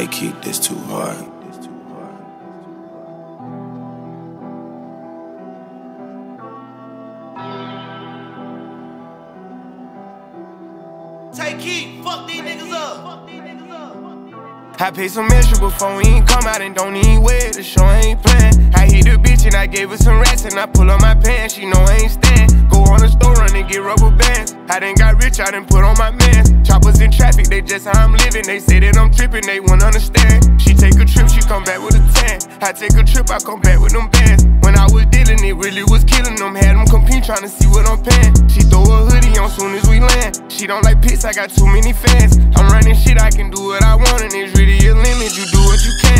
Take keep this too hard. Take keep, fuck these niggas up. I paid some extra before we ain't come out and don't even wear the show ain't playing. I hit a I gave her some rats and I pull on my pants. She know I ain't stand. Go on the store run and get rubber bands. I done got rich, I done put on my mans. Choppers in traffic, they just how I'm living. They say that I'm tripping, they won't understand. She take a trip, she come back with a tan. I take a trip, I come back with them bands. When I was dealing, it really was killing them. Had them compete trying to see what I'm paying. She throw a hoodie on soon as we land. She don't like piss, I got too many fans. I'm running shit, I can do what I want, and it's really a limit. You do what you can.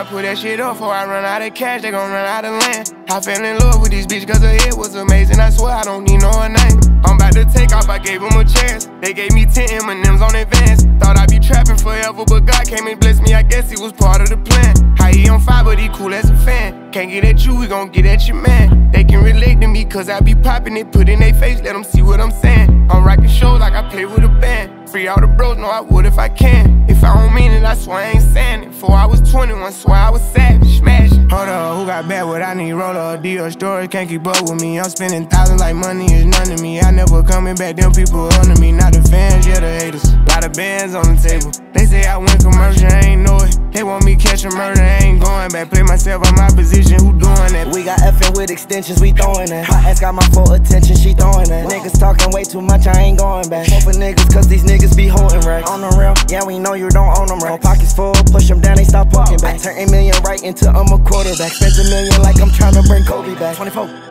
I put that shit up. Before I run out of cash, they gon' run out of land. I fell in love with this bitch cause her head was amazing. I swear I don't need no her name. I'm about to take off, I gave them a chance. They gave me 10 M&M's on advance. Thought I'd be trapping forever, but God came and blessed me. I guess he was part of the plan. How he on fire, but he cool as a fan. Can't get at you, we gon' get at your man. They can relate to me cause I be popping it, put in their face, let them see what I'm saying. I'm rocking shows like I play with a band. Free all the bros, know I would if I can. If I don't mean it, I swear I ain't saying it. Before I was 21, swear I was savage, smash. Hold up, who got bad what I need? Roller deal story, can't keep up with me. I'm spending thousands like money is none to me. I never coming back, them people under me. Not the fans, yeah, the haters. Lot of bands on the table. They say I went commercial, I ain't know it. They want me catching murder, back. Play myself on my position, who doing that? We got effing with extensions, we throwing that. Hot ass got my full attention, she throwing that. Niggas talking way too much, I ain't going back. Fuck for niggas, cause these niggas be holding racks. On the real, yeah, we know you don't own them racks. Pockets full, push them down, they stop poking back. Turn a million right into I'm a quarterback. Spend a million like I'm trying to bring Kobe back. 24.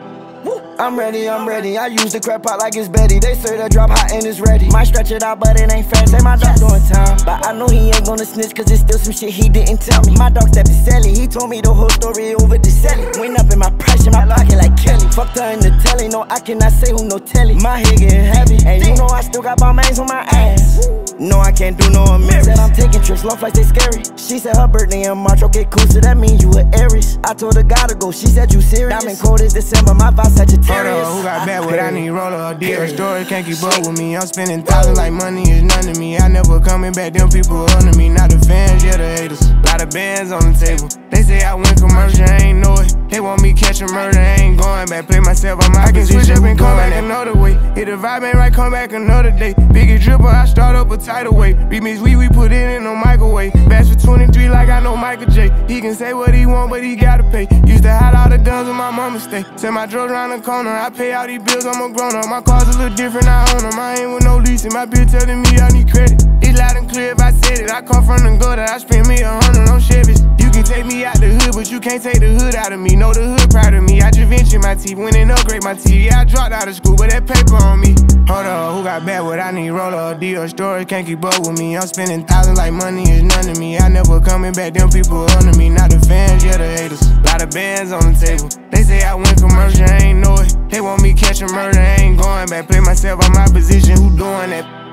I'm ready, I'm ready. I use the crap out like it's Betty. They say the drop hot and it's ready. Might stretch it out, but it ain't fast. Say my dog doing time. But I know he ain't gonna snitch, cause it's still some shit he didn't tell me. My dog stepped to Sally. He told me the whole story over the Sally. Went up in my price in my pocket like Kelly. Fucked her in the telly. No, I cannot say who no telly. My head getting heavy. And you know I still got my mains on my ass. No, I can't do no amends. Said I'm taking trips, long flights, they scary. She said her birthday in March, okay, cool, so that means you a Aries. I told her gotta go, she said you serious. Diamond cold is December, my vibe Sagittarius. Hold up, who got bad what I need? Roller or deal story, can't keep up with me. I'm spending thousands like money is none to me. I never coming back, them people under me. Not the fans, yeah, the haters. Lot of bands on the table. They say I went commercial, I ain't know it. They want me catching murder, ain't going back. Play myself my I can switch up and come back another way. Hit the vibe ain't right, come back another day. Biggie dripper, I start up a tidal way. Remix we we put it in no microwave. Bash for 23 like I know Michael J. He can say what he want, but he gotta pay. Used to hide all the guns when my mama stay. Send my drugs around the corner, I pay all these bills, I'm a grown up. My cars a little different, I own them. I ain't with no leasing, my bill telling me I need credit. It's loud and clear if I said it. I come from the gutter, I spend me a hundred but you can't take the hood out of me. Know the hood proud of me. I just ventured my teeth, went and upgrade my teeth. Yeah, I dropped out of school, but that paper on me. Hold up, who got bad what I need? Roller or deal story, can't keep up with me. I'm spending thousands like money is none to me. I never coming back, them people under me. Not the fans, yeah, the haters. Lot of bands on the table. They say I went commercial, I ain't know it. They want me catching murder, I ain't going back. Play myself on my position, who doing that?